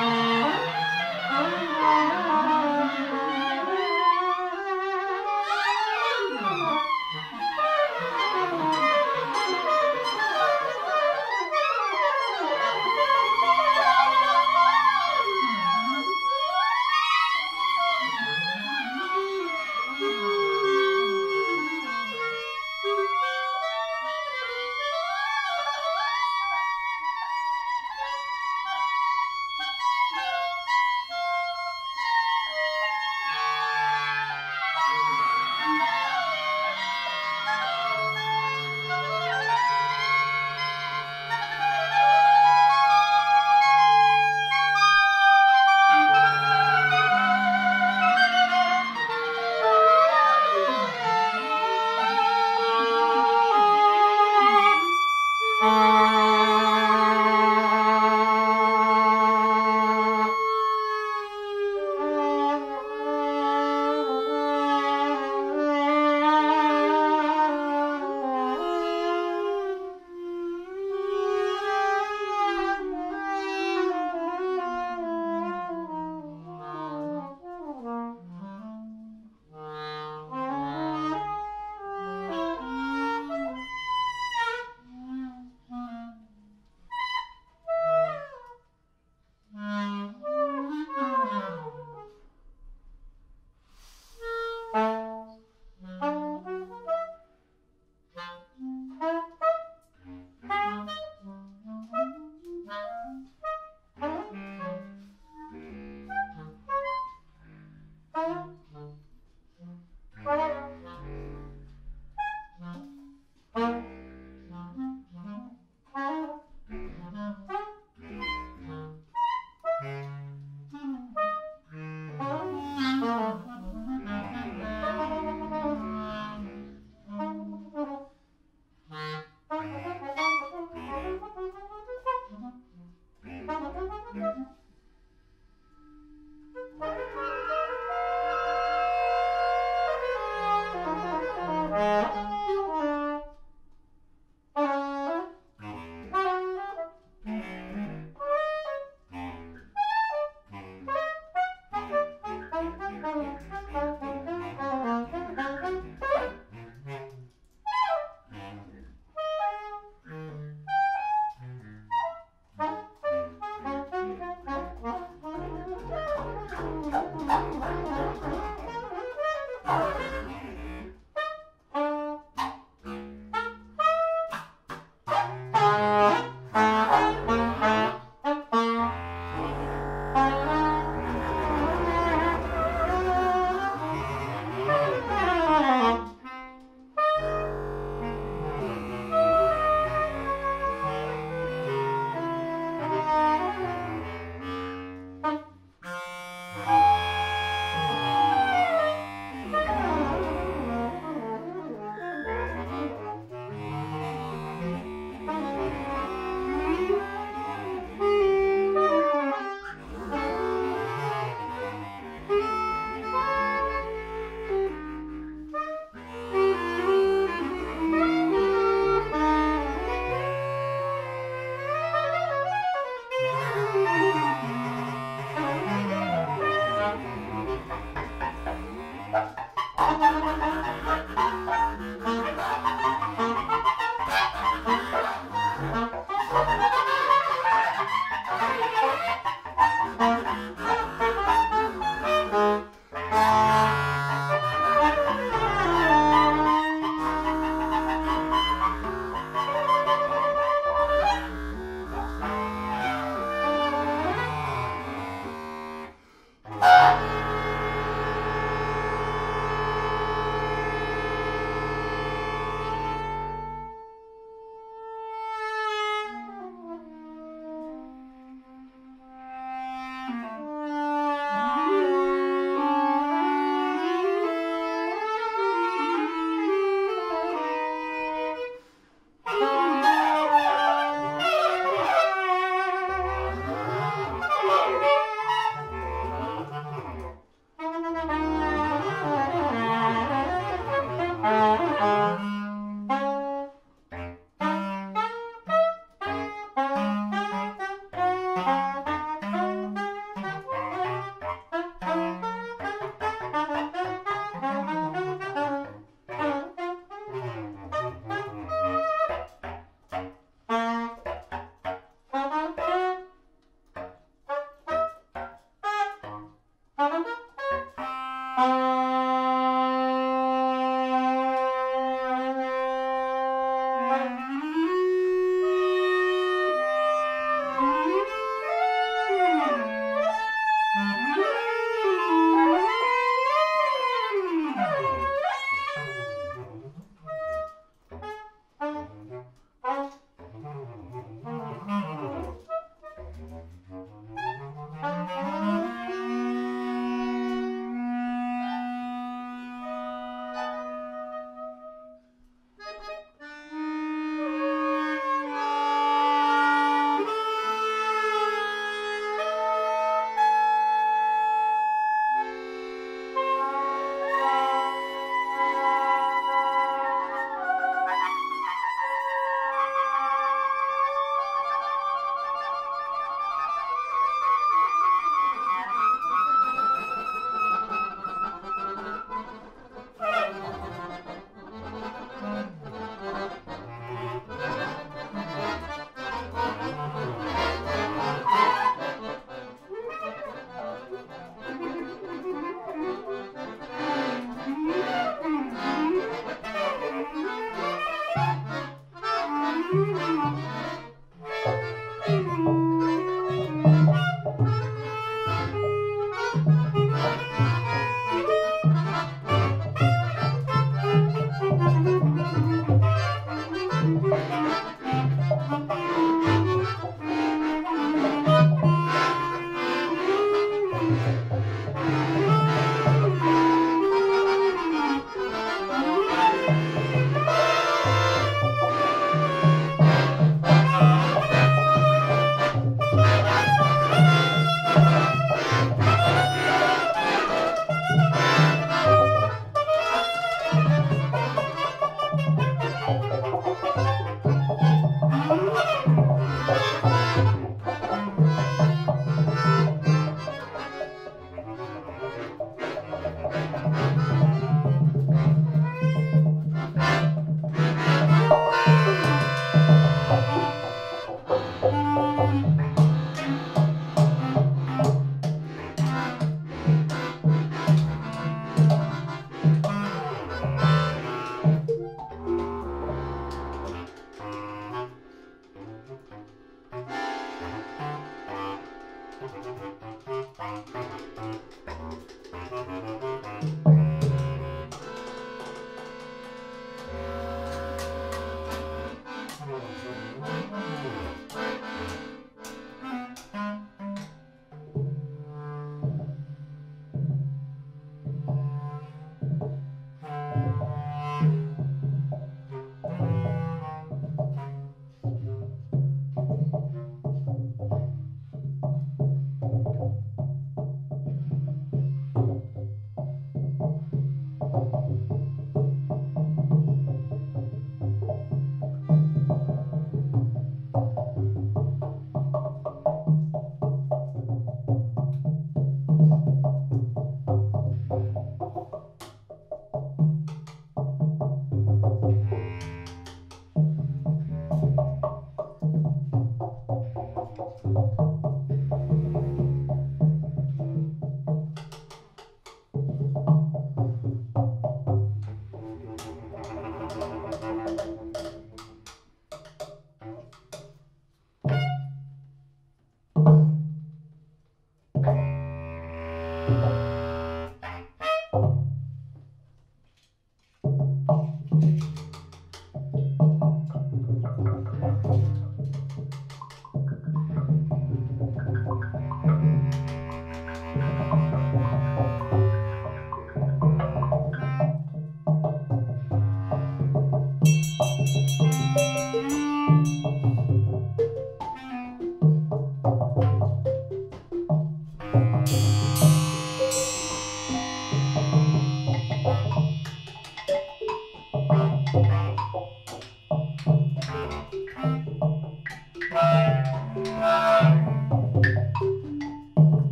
Bye.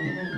Amen.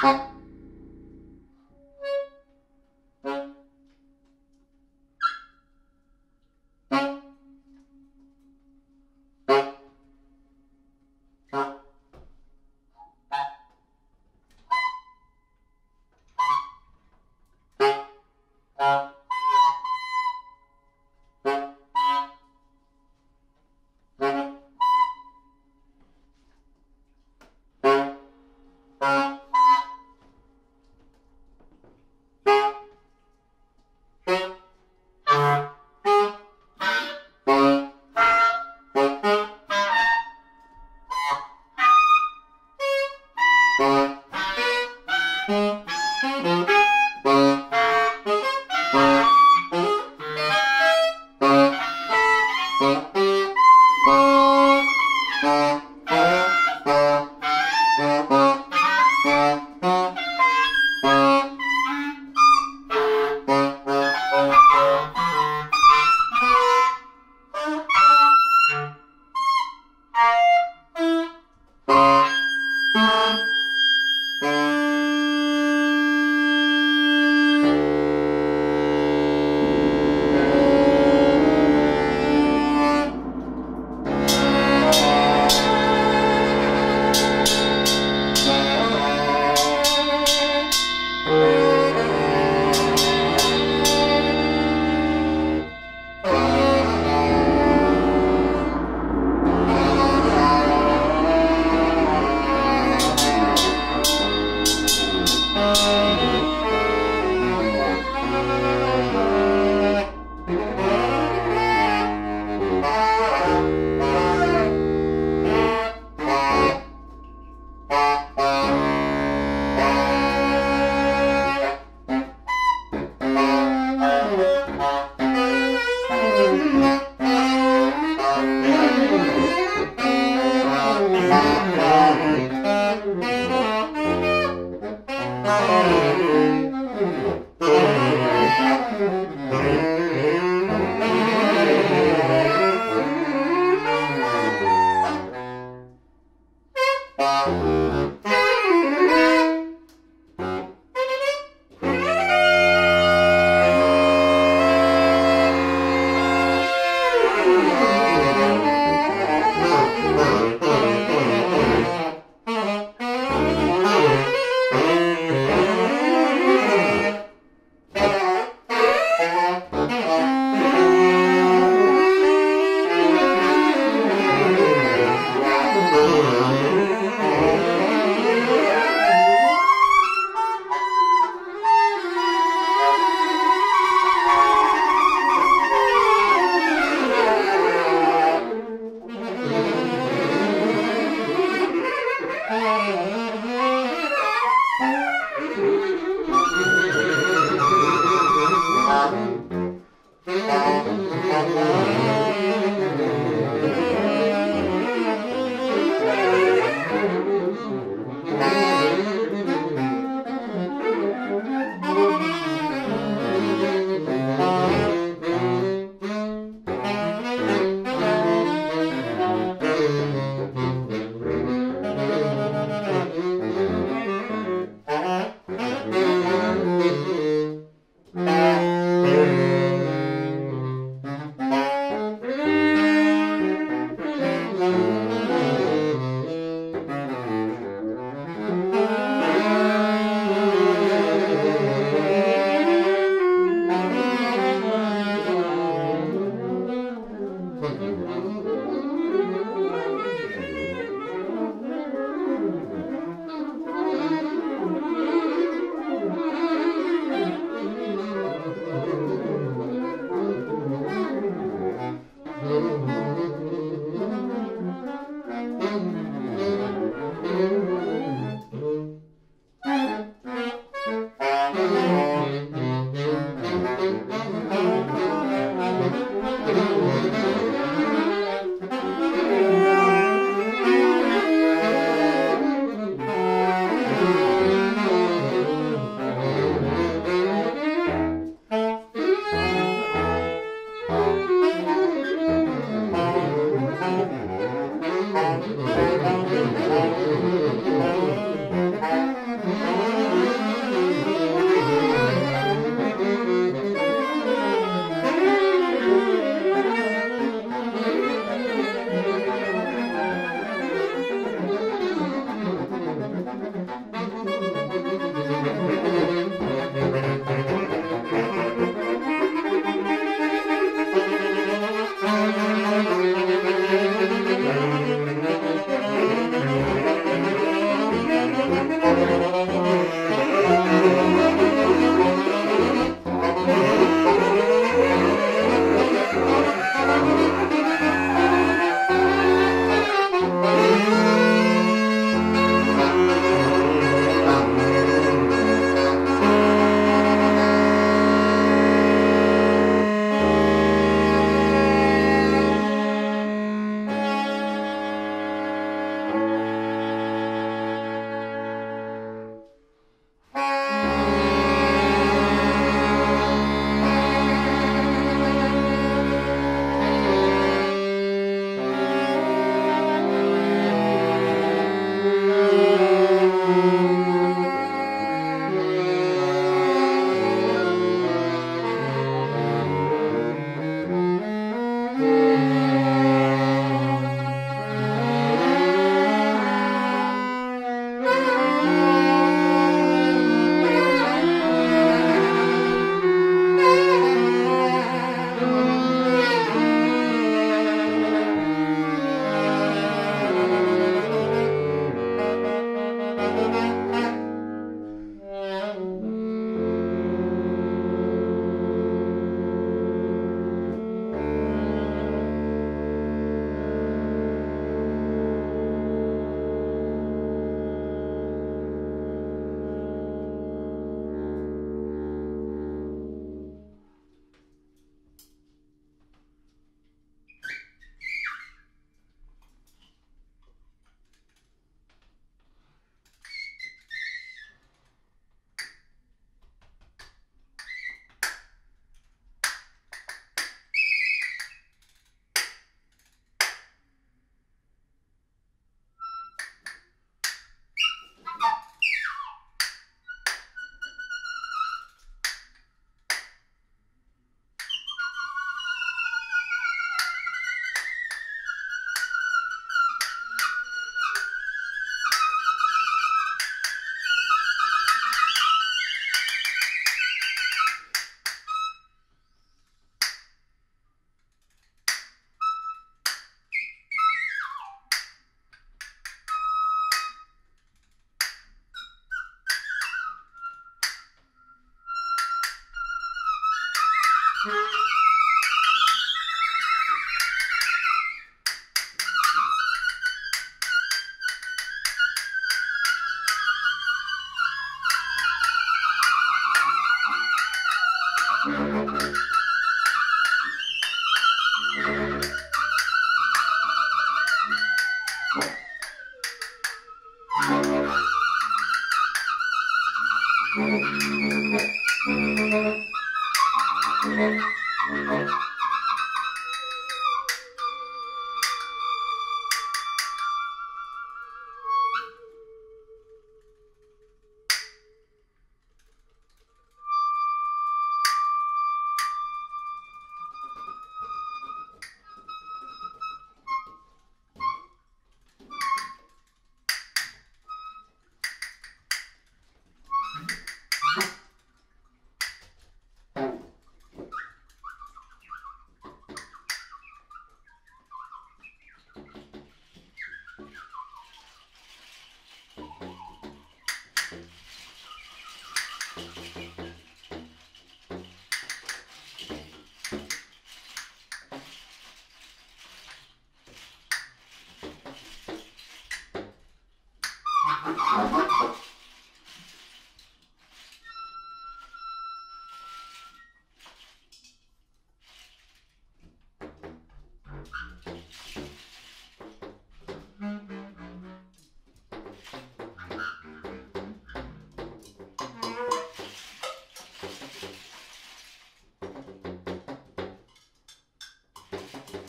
Bye.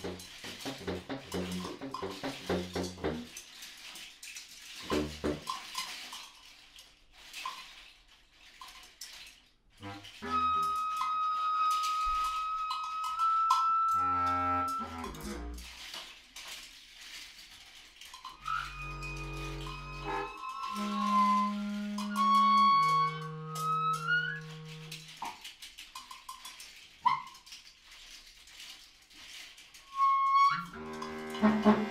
Thank you. Thank you.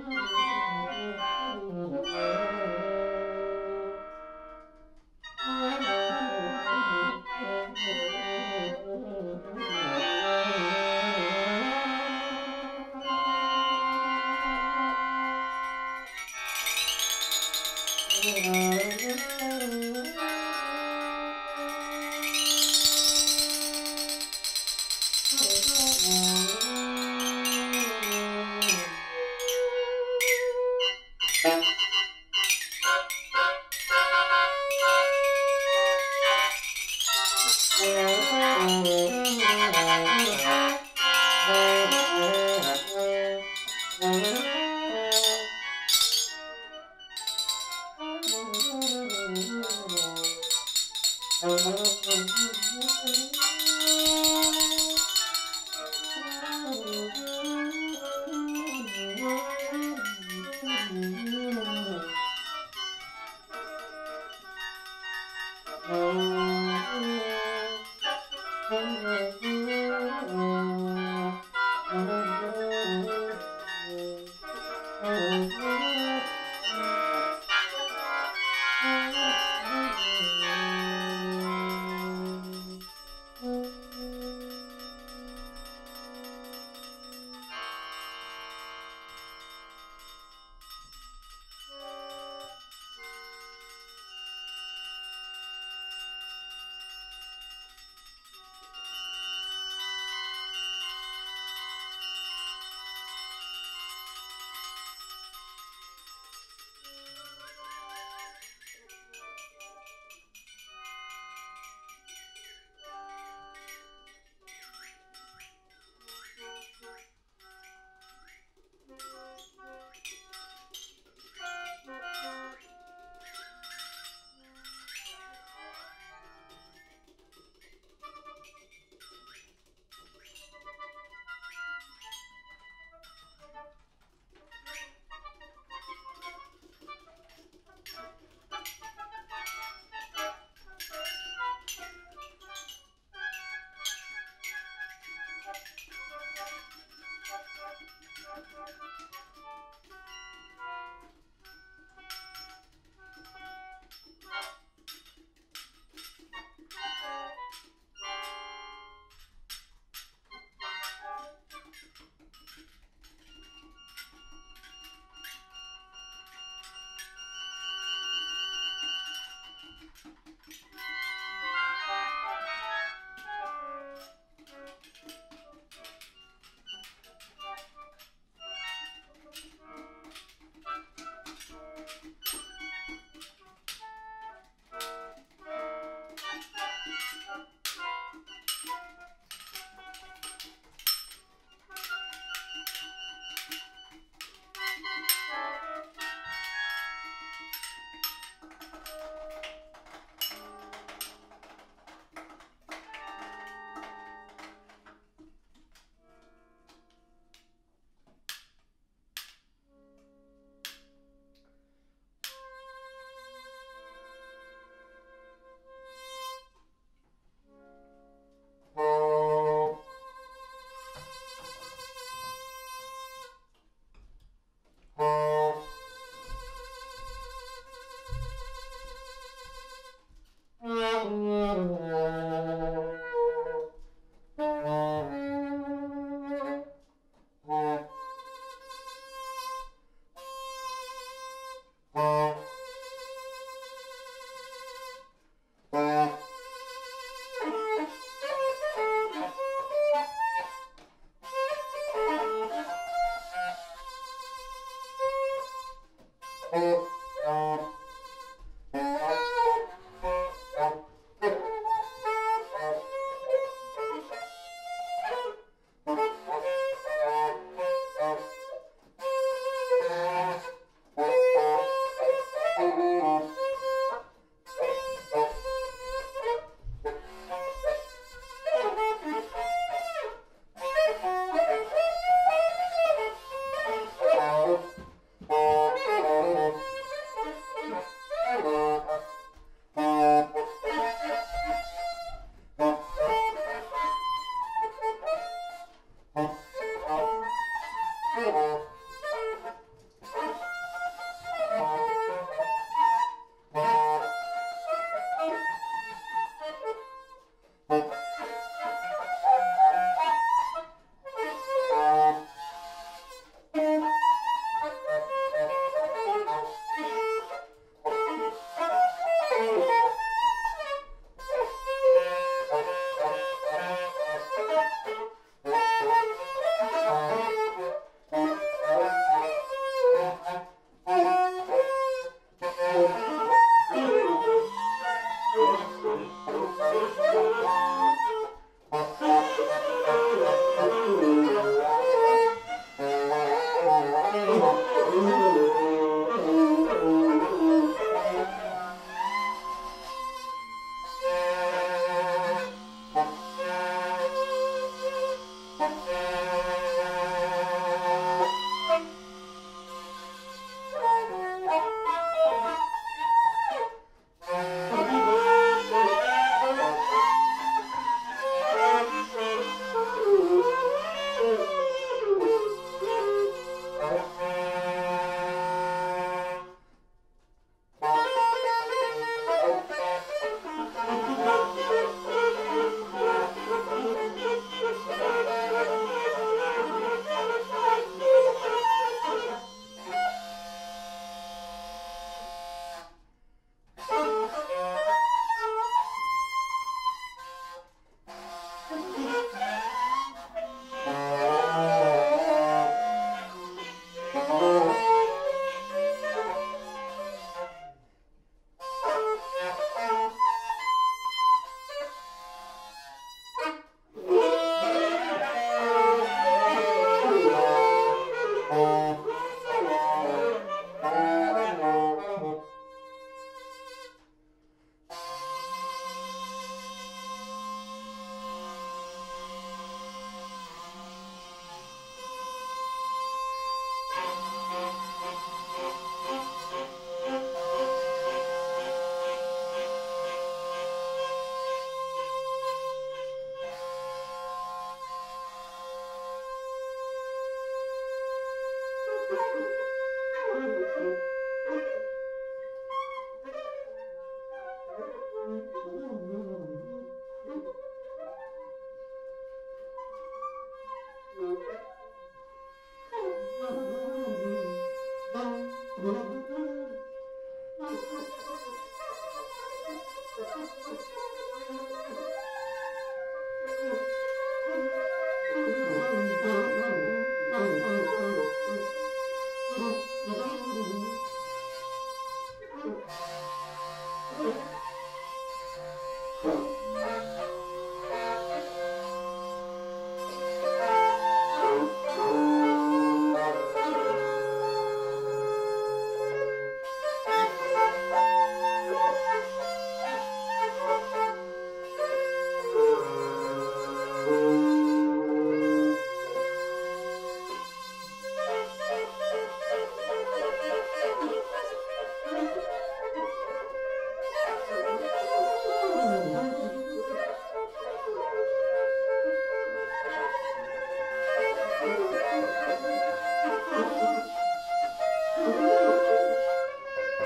Bye.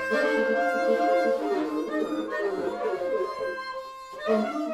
Thank you.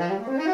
Mm-hmm.